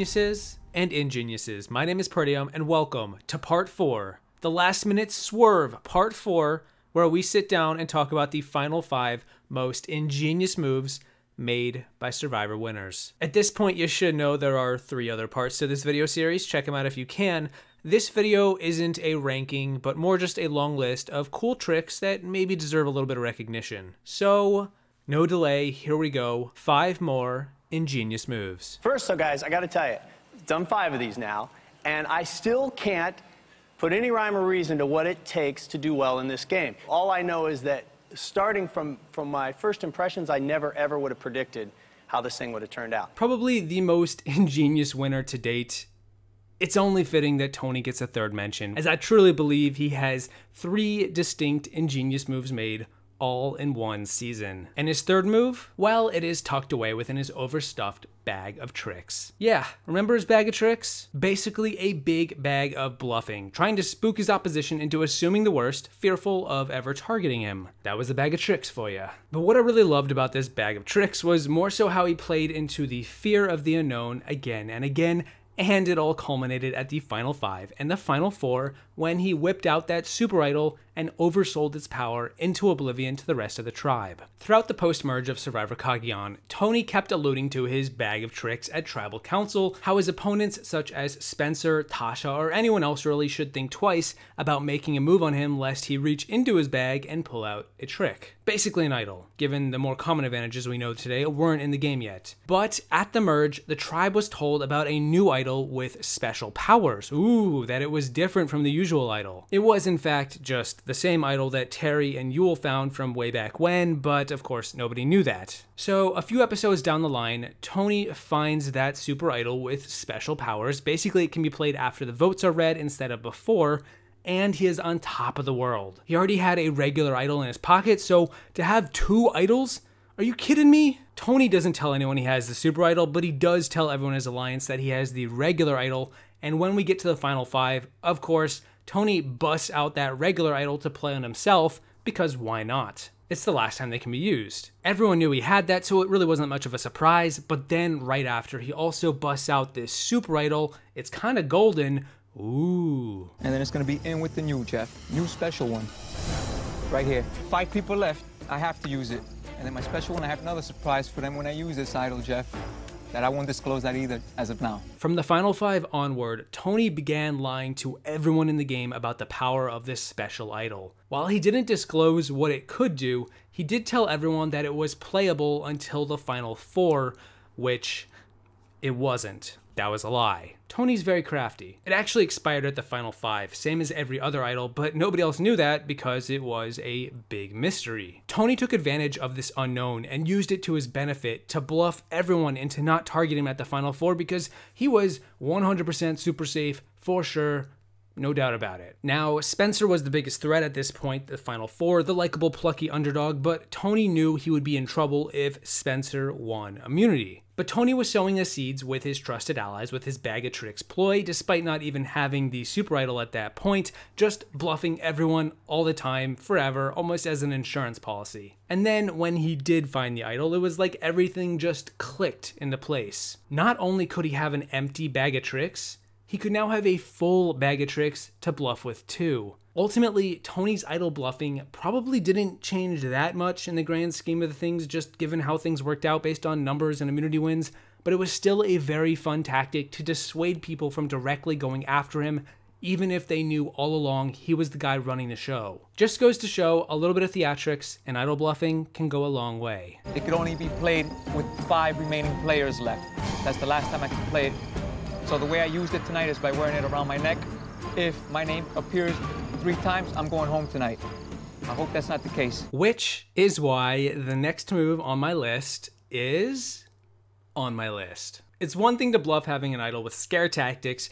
Geniuses and ingeniuses, my name is Peridiam, and welcome to part four, the last minute swerve, part four, where we sit down and talk about the final five most ingenious moves made by Survivor winners. At this point, you should know there are three other parts to this video series. Check them out if you can. This video isn't a ranking, but more just a long list of cool tricks that maybe deserve a little bit of recognition. So, no delay, here we go. Five more ingenious moves. First, so guys, I got to tell you, done five of these now, and I still can't put any rhyme or reason to what it takes to do well in this game. All I know is that starting from, from my first impressions, I never ever would have predicted how this thing would have turned out. Probably the most ingenious winner to date. It's only fitting that Tony gets a third mention, as I truly believe he has three distinct ingenious moves made all in one season. And his third move? Well, it is tucked away within his overstuffed bag of tricks. Yeah, remember his bag of tricks? Basically a big bag of bluffing, trying to spook his opposition into assuming the worst, fearful of ever targeting him. That was a bag of tricks for you. But what I really loved about this bag of tricks was more so how he played into the fear of the unknown again and again and it all culminated at the final five and the final four when he whipped out that super idol and oversold its power into oblivion to the rest of the tribe. Throughout the post-merge of Survivor Cagayan, Tony kept alluding to his bag of tricks at Tribal Council, how his opponents such as Spencer, Tasha, or anyone else really should think twice about making a move on him lest he reach into his bag and pull out a trick. Basically an idol, given the more common advantages we know today weren't in the game yet. But at the merge, the tribe was told about a new idol with special powers. Ooh, that it was different from the usual idol. It was in fact just the same idol that Terry and Yul found from way back when, but of course nobody knew that. So a few episodes down the line, Tony finds that super idol with special powers. Basically, it can be played after the votes are read instead of before, and he is on top of the world. He already had a regular idol in his pocket, so to have two idols? Are you kidding me? Tony doesn't tell anyone he has the super idol, but he does tell everyone in his alliance that he has the regular idol, and when we get to the final five, of course, Tony busts out that regular idol to play on himself, because why not? It's the last time they can be used. Everyone knew he had that, so it really wasn't much of a surprise, but then right after, he also busts out this super idol. It's kind of golden. Ooh. And then it's gonna be in with the new, Jeff. New special one. Right here. Five people left. I have to use it. And then my special one, I have another surprise for them when I use this idol, Jeff that I won't disclose that either as of now. From the final five onward, Tony began lying to everyone in the game about the power of this special idol. While he didn't disclose what it could do, he did tell everyone that it was playable until the final four, which it wasn't. That was a lie. Tony's very crafty. It actually expired at the final five, same as every other idol, but nobody else knew that because it was a big mystery. Tony took advantage of this unknown and used it to his benefit to bluff everyone into not targeting him at the final four because he was 100% super safe for sure, no doubt about it. Now, Spencer was the biggest threat at this point, the final four, the likable, plucky underdog, but Tony knew he would be in trouble if Spencer won immunity. But Tony was sowing the seeds with his trusted allies with his bag of tricks ploy, despite not even having the super idol at that point, just bluffing everyone all the time, forever, almost as an insurance policy. And then when he did find the idol, it was like everything just clicked into place. Not only could he have an empty bag of tricks, he could now have a full bag of tricks to bluff with too. Ultimately, Tony's idol bluffing probably didn't change that much in the grand scheme of things, just given how things worked out based on numbers and immunity wins, but it was still a very fun tactic to dissuade people from directly going after him, even if they knew all along he was the guy running the show. Just goes to show a little bit of theatrics and idol bluffing can go a long way. It could only be played with five remaining players left. That's the last time I could play it. So the way I used it tonight is by wearing it around my neck. If my name appears three times, I'm going home tonight. I hope that's not the case. Which is why the next move on my list is on my list. It's one thing to bluff having an idol with scare tactics,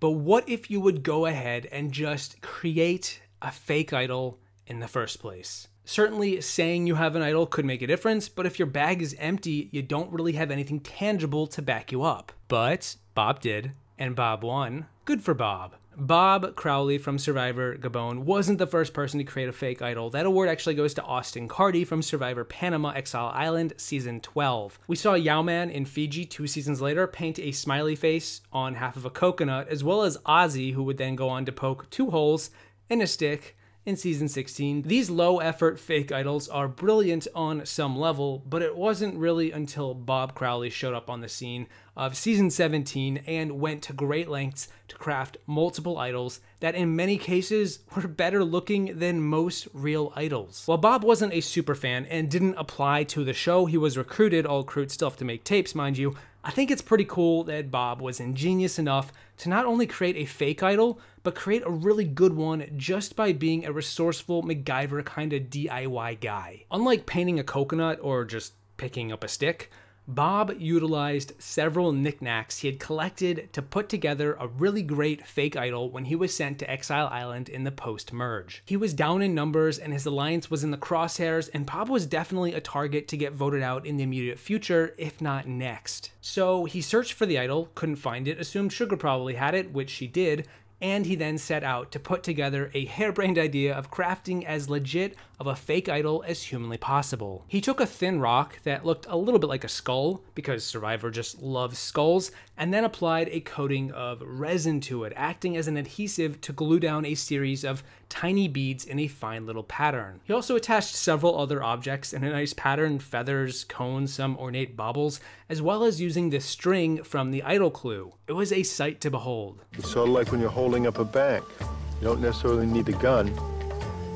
but what if you would go ahead and just create a fake idol in the first place? Certainly, saying you have an idol could make a difference, but if your bag is empty, you don't really have anything tangible to back you up. But Bob did, and Bob won. Good for Bob. Bob Crowley from Survivor Gabon wasn't the first person to create a fake idol. That award actually goes to Austin Carty from Survivor Panama Exile Island season 12. We saw Yau-Man in Fiji two seasons later paint a smiley face on half of a coconut, as well as Ozzy, who would then go on to poke two holes in a stick in season 16. These low effort fake idols are brilliant on some level, but it wasn't really until Bob Crowley showed up on the scene of season 17 and went to great lengths to craft multiple idols that in many cases were better looking than most real idols. While Bob wasn't a super fan and didn't apply to the show, he was recruited, all still have to make tapes, mind you, I think it's pretty cool that Bob was ingenious enough to not only create a fake idol, but create a really good one just by being a resourceful MacGyver kind of DIY guy. Unlike painting a coconut or just picking up a stick, Bob utilized several knickknacks he had collected to put together a really great fake idol when he was sent to Exile Island in the post merge. He was down in numbers and his alliance was in the crosshairs, and Bob was definitely a target to get voted out in the immediate future, if not next. So he searched for the idol, couldn't find it, assumed Sugar probably had it, which she did, and he then set out to put together a harebrained idea of crafting as legit of a fake idol as humanly possible. He took a thin rock that looked a little bit like a skull, because Survivor just loves skulls, and then applied a coating of resin to it, acting as an adhesive to glue down a series of tiny beads in a fine little pattern. He also attached several other objects in a nice pattern, feathers, cones, some ornate baubles, as well as using the string from the idol clue. It was a sight to behold. It's sort of like when you're holding up a bank. You don't necessarily need a gun,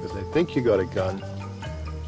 because they think you got a gun,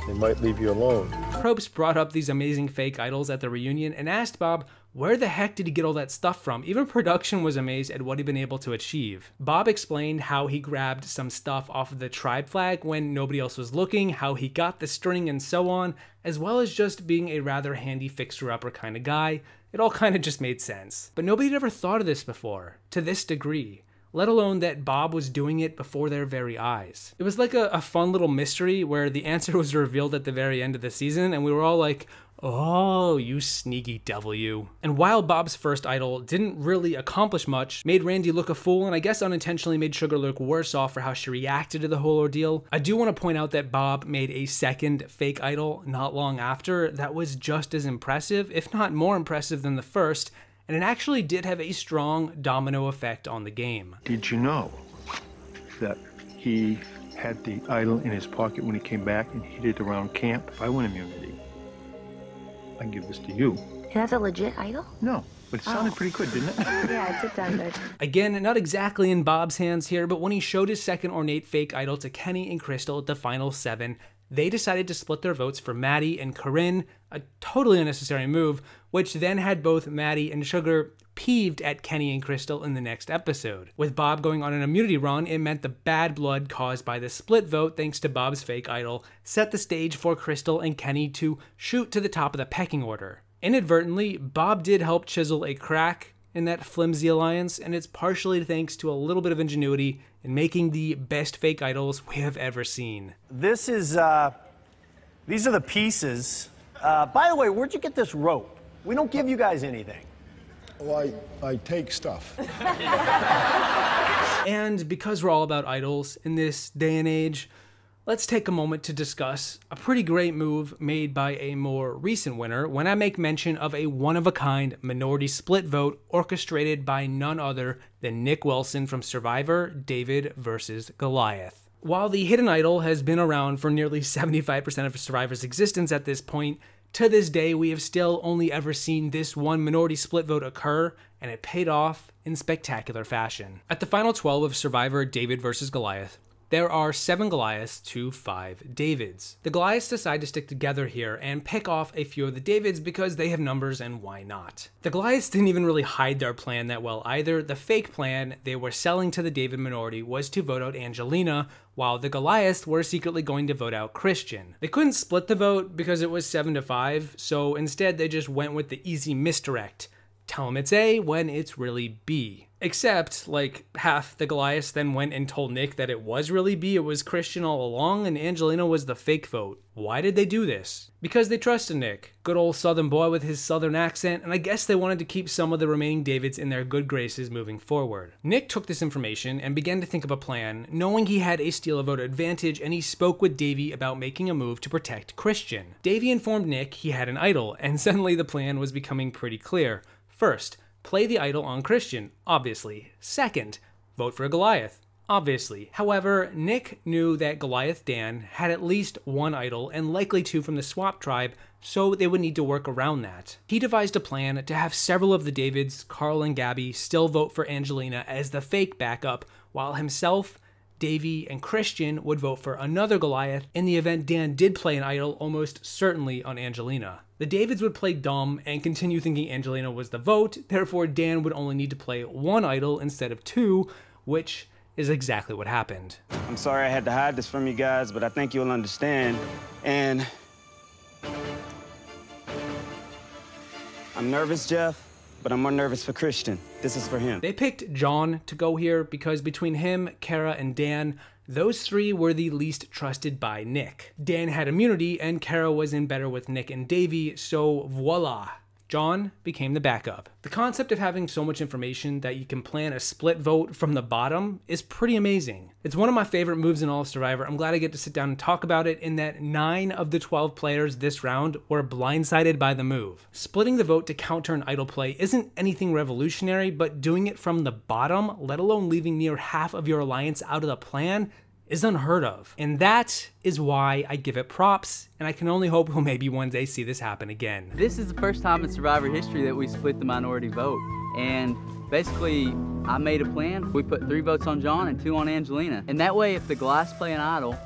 they might leave you alone. Probst brought up these amazing fake idols at the reunion and asked Bob where the heck did he get all that stuff from? Even production was amazed at what he'd been able to achieve. Bob explained how he grabbed some stuff off of the tribe flag when nobody else was looking, how he got the string and so on, as well as just being a rather handy fixer-upper kind of guy. It all kind of just made sense. But nobody had ever thought of this before, to this degree let alone that Bob was doing it before their very eyes. It was like a, a, fun little mystery where the answer was revealed at the very end of the season, and we were all like, Oh, you sneaky devil, you. And while Bob's first idol didn't really accomplish much, made Randy look a fool, and I guess unintentionally made Sugar look worse off for how she reacted to the whole ordeal, I do want to point out that Bob made a second fake idol not long after that was just as impressive, if not more impressive than the first, and it actually did have a strong domino effect on the game. Did you know that he had the idol in his pocket when he came back and hid it around camp? If I win immunity. I give this to you. That's a legit idol? No, but it sounded Oh. pretty good, didn't it? Yeah, it did sound good. Again, not exactly in Bob's hands here, but when he showed his second ornate fake idol to Kenny and Crystal at the final seven, they decided to split their votes for Matty and Corinne, a totally unnecessary move, which then had both Matty and Sugar peeved at Kenny and Crystal in the next episode. With Bob going on an immunity run, it meant the bad blood caused by the split vote, thanks to Bob's fake idol, set the stage for Crystal and Kenny to shoot to the top of the pecking order. Inadvertently, Bob did help chisel a crack in that flimsy alliance, and it's partially thanks to a little bit of ingenuity in making the best fake idols we have ever seen. This is, uh, these are the pieces. Uh, by the way, where'd you get this rope? We don't give you guys anything. Well, I, I take stuff. And because we're all about idols in this day and age, let's take a moment to discuss a pretty great move made by a more recent winner when I make mention of a one of a kind minority split vote orchestrated by none other than Nick Wilson from Survivor David versus Goliath. While the hidden idol has been around for nearly 75% of Survivor's existence at this point, to this day, we have still only ever seen this one minority split vote occur, and it paid off in spectacular fashion. At the final 12 of Survivor David vs. Goliath, there are seven Goliaths to five Davids. The Goliaths decide to stick together here and pick off a few of the Davids because they have numbers and why not? The Goliaths didn't even really hide their plan that well either. The fake plan they were selling to the David minority was to vote out Angelina, while the Goliaths were secretly going to vote out Christian. They couldn't split the vote because it was 7 to 5, so instead they just went with the easy misdirect. Tell them it's A when it's really B. Except, like, half the Goliaths then went and told Nick that it was really B, it was Christian all along, and Angelina was the fake vote. Why did they do this? Because they trusted Nick. Good old southern boy with his southern accent, and I guess they wanted to keep some of the remaining Davids in their good graces moving forward. Nick took this information and began to think of a plan, knowing he had a steal a vote advantage, and he spoke with Davy about making a move to protect Christian. Davy informed Nick he had an idol, and suddenly the plan was becoming pretty clear. First, play the idol on Christian, obviously. Second, vote for Goliath, obviously. However, Nick knew that Goliath Dan had at least one idol and likely two from the Swap tribe, so they would need to work around that. He devised a plan to have several of the Davids, Carl and Gabby, still vote for Angelina as the fake backup, while himself, Davy, and Christian would vote for another Goliath in the event Dan did play an idol almost certainly on Angelina. The Davids would play dumb and continue thinking Angelina was the vote, therefore Dan would only need to play one idol instead of two, which is exactly what happened. I'm sorry I had to hide this from you guys, but I think you'll understand. And I'm nervous, Jeff, but I'm more nervous for Christian. This is for him. They picked John to go here because between him, Kara, and Dan, those three were the least trusted by Nick. Dan had immunity, and Kara was in better with Nick and Davy, so voila. John became the backup. The concept of having so much information that you can plan a split vote from the bottom is pretty amazing. It's one of my favorite moves in all of Survivor. I'm glad I get to sit down and talk about it in that 9 of the 12 players this round were blindsided by the move. Splitting the vote to counter an idol play isn't anything revolutionary, but doing it from the bottom, let alone leaving near half of your alliance out of the plan, is unheard of. And that is why I give it props, and I can only hope we'll maybe one day see this happen again. This is the first time in Survivor history that we split the minority vote. And basically, I made a plan. We put three votes on John and two on Angelina. And that way, if the Goliaths play an idol,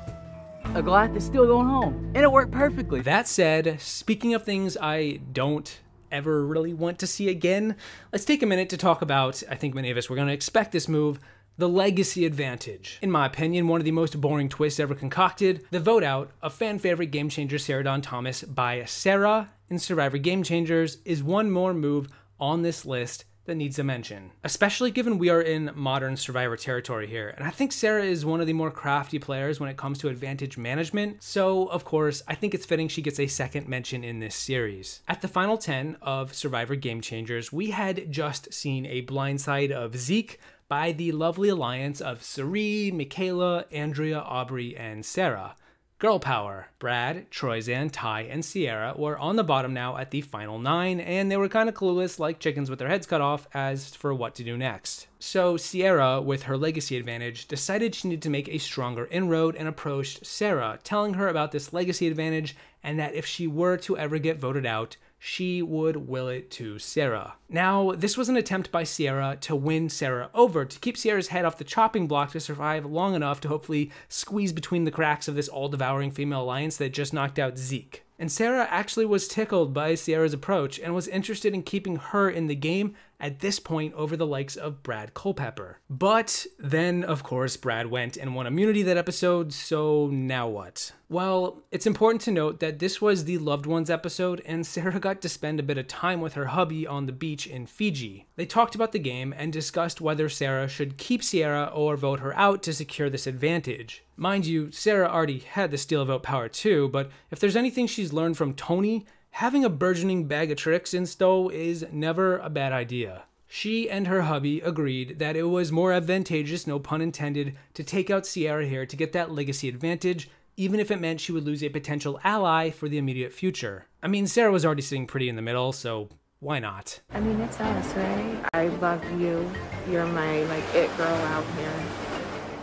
a Goliath is still going home. And it worked perfectly. That said, speaking of things I don't ever really want to see again, let's take a minute to talk about, I think many of us were going to expect this move, the legacy advantage. In my opinion, one of the most boring twists ever concocted, the vote out of fan favorite game changer Sierra Dawn Thomas by Sarah in Survivor Game Changers is one more move on this list that needs a mention, especially given we are in modern Survivor territory here. And I think Sarah is one of the more crafty players when it comes to advantage management, so of course, I think it's fitting she gets a second mention in this series. At the final 10 of Survivor Game Changers, we had just seen a blindside of Zeke, by the lovely alliance of Cirie, Michaela, Andrea, Aubrey, and Sarah. Girl power. Brad, Troyzan, Ty, and Sierra were on the bottom now at the final nine, and they were kind of clueless, like chickens with their heads cut off, as for what to do next. So Sierra, with her legacy advantage, decided she needed to make a stronger inroad and approached Sarah, telling her about this legacy advantage and that if she were to ever get voted out, she would will it to Sarah. Now, this was an attempt by Sierra to win Sarah over, to keep Sierra's head off the chopping block to survive long enough to hopefully squeeze between the cracks of this all devouring female alliance that just knocked out Zeke. And Sarah actually was tickled by Sierra's approach and was interested in keeping her in the game at this point over the likes of Brad Culpepper. But then, of course, Brad went and won immunity that episode, so now what? Well, it's important to note that this was the loved ones episode, and Sarah got to spend a bit of time with her hubby on the beach in Fiji. They talked about the game and discussed whether Sarah should keep Sierra or vote her out to secure this advantage. Mind you, Sarah already had the steal vote power too, but if there's anything she's learned from Tony, having a burgeoning bag of tricks in Stowe is never a bad idea. She and her hubby agreed that it was more advantageous, no pun intended, to take out Sierra here to get that legacy advantage, even if it meant she would lose a potential ally for the immediate future. I mean, Sarah was already sitting pretty in the middle, so why not? I mean, it's us, right? I love you. You're my, like, it girl out here.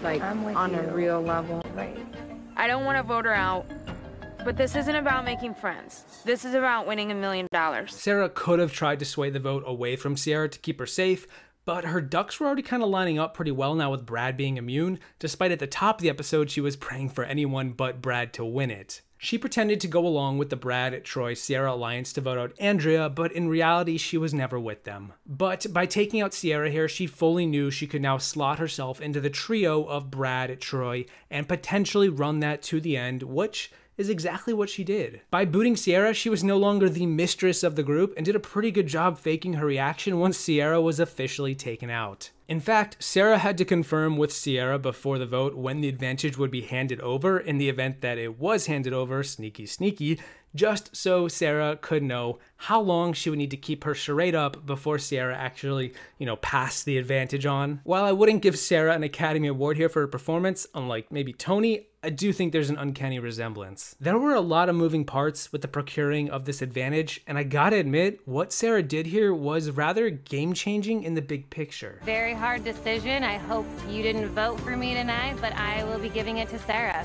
Like, on you. a real level. Right. I don't want to vote her out. But this isn't about making friends. This is about winning a million dollars. Sarah could have tried to sway the vote away from Sierra to keep her safe, but her ducks were already kind of lining up pretty well now with Brad being immune, despite at the top of the episode she was praying for anyone but Brad to win it. She pretended to go along with the Brad, at Troy, Sierra alliance to vote out Andrea, but in reality, she was never with them. But by taking out Sierra here, she fully knew she could now slot herself into the trio of Brad, at Troy, and potentially run that to the end, which is exactly what she did. By booting Sierra, she was no longer the mistress of the group and did a pretty good job faking her reaction once Sierra was officially taken out. In fact, Sarah had to confirm with Sierra before the vote when the advantage would be handed over in the event that it was handed over, sneaky sneaky, just so Sarah could know how long she would need to keep her charade up before Sarah actually, you know, passed the advantage on. While I wouldn't give Sarah an Academy Award here for her performance, unlike maybe Tony, I do think there's an uncanny resemblance. There were a lot of moving parts with the procuring of this advantage, and I gotta admit, what Sarah did here was rather game changing in the big picture. Very hard decision. I hope you didn't vote for me tonight, but I will be giving it to Sarah.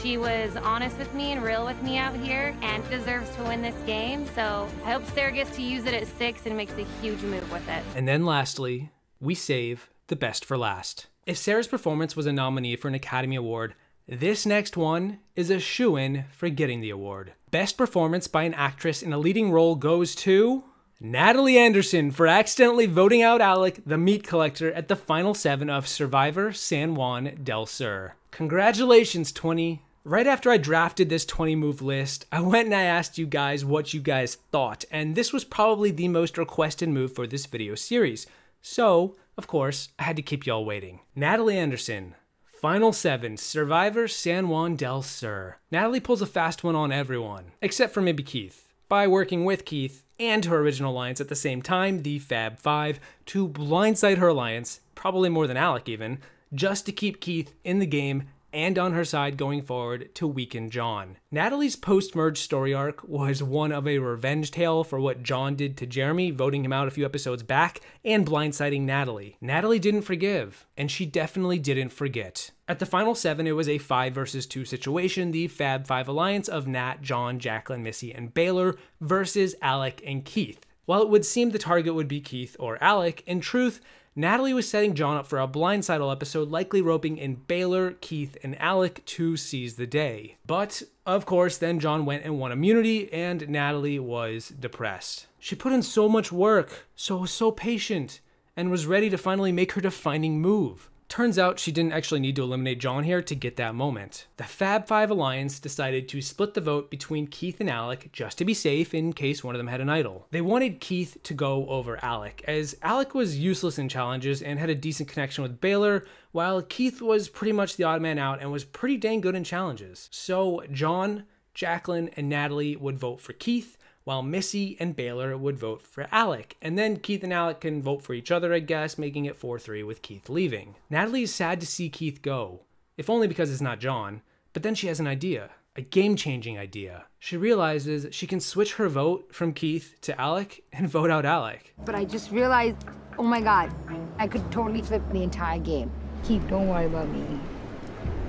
She was honest with me and real with me out here and deserves to win this game. So I hope Sarah gets to use it at six and makes a huge move with it. And then lastly, we save the best for last. If Sarah's performance was a nominee for an Academy Award, this next one is a shoe in for getting the award. Best performance by an actress in a leading role goes to Natalie Anderson for accidentally voting out Alec, the meat collector, at the final seven of Survivor San Juan del Sur. Congratulations, 20. Right after I drafted this 20 move list, I went and I asked you guys what you guys thought, and this was probably the most requested move for this video series. So, of course, I had to keep y'all waiting. Natalie Anderson, Final 7, Survivor San Juan del Sur. Natalie pulls a fast one on everyone, except for maybe Keith, by working with Keith and her original alliance at the same time, the Fab Five, to blindside her alliance, probably more than Alec even, just to keep Keith in the game and on her side going forward to weaken John. Natalie's post merge story arc was one of a revenge tale for what John did to Jeremy, voting him out a few episodes back and blindsiding Natalie. Natalie didn't forgive, and she definitely didn't forget. At the final seven, it was a 5 versus 2 situation, the Fab 5 alliance of Nat, John, Jacqueline, Missy, and Baylor versus Alec and Keith. While it would seem the target would be Keith or Alec, in truth, Natalie was setting John up for a blindsidal episode, likely roping in Baylor, Keith, and Alec to seize the day. But, of course, then John went and won immunity, and Natalie was depressed. She put in so much work, so so patient, and was ready to finally make her defining move. Turns out she didn't actually need to eliminate John here to get that moment. The Fab Five Alliance decided to split the vote between Keith and Alec just to be safe in case one of them had an idol. They wanted Keith to go over Alec, as Alec was useless in challenges and had a decent connection with Baylor, while Keith was pretty much the odd man out and was pretty dang good in challenges. So John, Jacqueline, and Natalie would vote for Keith, while Missy and Baylor would vote for Alec. And then Keith and Alec can vote for each other, I guess, making it 4 3 with Keith leaving. Natalie is sad to see Keith go, if only because it's not John. But then she has an idea, a game changing idea. She realizes she can switch her vote from Keith to Alec and vote out Alec. But I just realized, oh my god, I could totally flip the entire game. Keith, don't worry about me.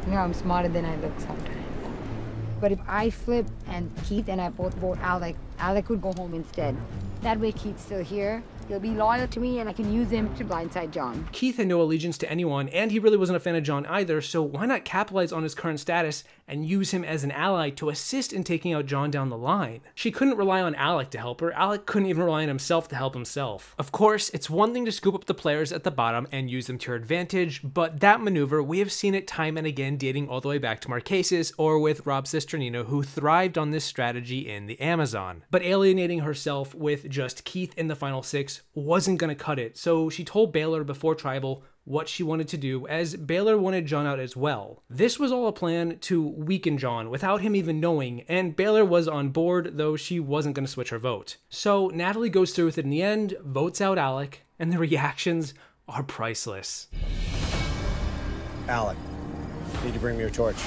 You know, I'm smarter than I look sometimes. But if I flip and Keith and I both vote Alec, Alec would go home instead. That way Keith's still here. He'll be loyal to me and I can use him to blindside John. Keith had no allegiance to anyone, and he really wasn't a fan of John either, so why not capitalize on his current status and use him as an ally to assist in taking out John down the line? She couldn't rely on Alec to help her, Alec couldn't even rely on himself to help himself. Of course, it's one thing to scoop up the players at the bottom and use them to your advantage, but that maneuver, we have seen it time and again dating all the way back to Marquesas or with Rob Cesternino, who thrived on this strategy in the Amazon. But alienating herself with just Keith in the final six wasn't going to cut it, so she told Baylor before Tribal what she wanted to do, as Baylor wanted John out as well. This was all a plan to weaken John without him even knowing, and Baylor was on board, though she wasn't going to switch her vote. So Natalie goes through with it in the end, votes out Alec, and the reactions are priceless. Alec, need to bring me your torch.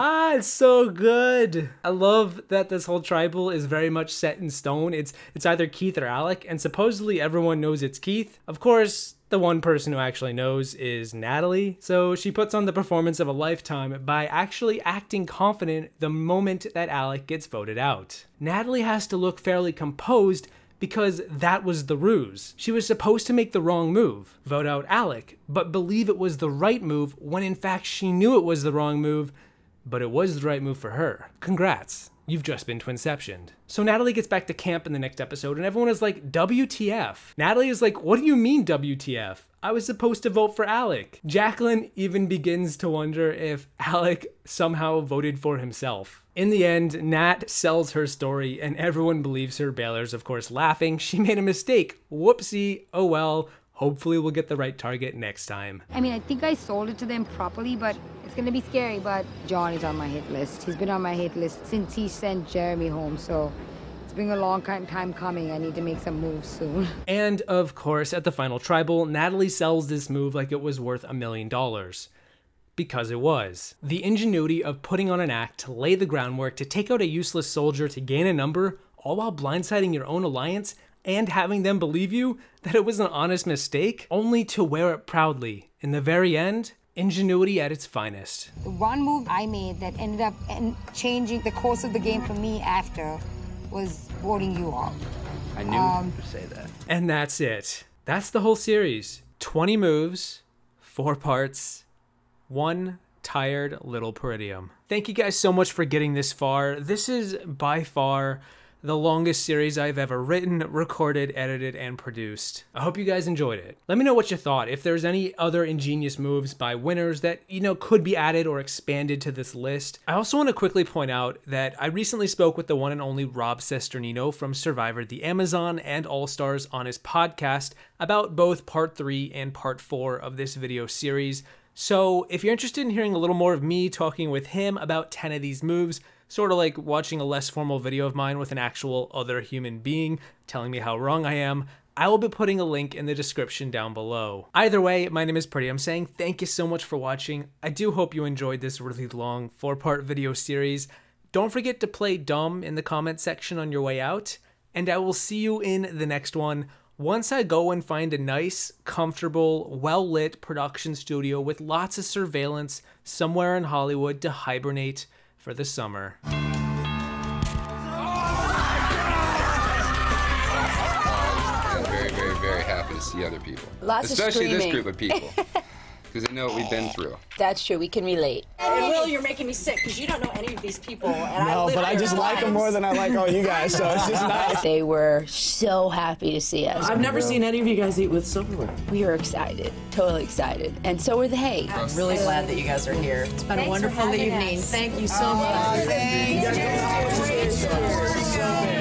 Ah, it's so good. I love that this whole tribal is very much set in stone. It's it's either Keith or Alec, and supposedly everyone knows it's Keith. Of course, the one person who actually knows is Natalie, so she puts on the performance of a lifetime by actually acting confident the moment that Alec gets voted out. Natalie has to look fairly composed because that was the ruse. She was supposed to make the wrong move, vote out Alec, but believe it was the right move when in fact she knew it was the wrong move but it was the right move for her. Congrats. you've just been twinceptioned. So Natalie gets back to camp in the next episode, and everyone is like, WTF? Natalie is like, what do you mean WTF? I was supposed to vote for Alec. Jacqueline even begins to wonder if Alec somehow voted for himself. In the end, Nat sells her story and everyone believes her. Baylor's, of course, laughing. She made a mistake. Whoopsie. Oh well. Hopefully, we'll get the right target next time. I mean, I think I sold it to them properly, but it's gonna be scary. But John is on my hit list. He's been on my hit list since he sent Jeremy home, so it's been a long time coming. I need to make some moves soon. And of course, at the final tribal, Natalie sells this move like it was worth a million dollars. Because it was. The ingenuity of putting on an act to lay the groundwork to take out a useless soldier to gain a number, all while blindsiding your own alliance and having them believe you that it was an honest mistake, only to wear it proudly. In the very end, ingenuity at its finest. The one move I made that ended up changing the course of the game for me after was voting you off. I knew um, you would say that. And that's it. That's the whole series. 20 moves, four parts, one tired little Peridiam. Thank you guys so much for getting this far. This is by far the longest series I've ever written, recorded, edited, and produced. I hope you guys enjoyed it. Let me know what you thought. If there's any other ingenious moves by winners that, you know, could be added or expanded to this list. I also want to quickly point out that I recently spoke with the one and only Rob Cesternino from Survivor the Amazon and All Stars on his podcast about both part 3 and part 4 of this video series. So, if you're interested in hearing a little more of me talking with him about 10 of these moves, sort of like watching a less formal video of mine with an actual other human being telling me how wrong I am, I will be putting a link in the description down below. Either way, my name is Pretty. I'm saying thank you so much for watching. I do hope you enjoyed this really long four part video series. Don't forget to play dumb in the comment section on your way out, and I will see you in the next one once I go and find a nice, comfortable, well lit production studio with lots of surveillance somewhere in Hollywood to hibernate for the summer. very, very, very happy to see other people. Lots Especially of this group of people. Because they know what we've been through. That's true. We can relate. And Will, you're making me sick because you don't know any of these people. And no, I but I just like them more than I like all you guys, so it's just nice. They were so happy to see us. I've never seen any of you guys eat with silverware. We are excited, totally excited, and so are they. I'm really glad that you guys are here. It's been Thanks a wonderful evening. Us. Thank you so much. Oh, thank you.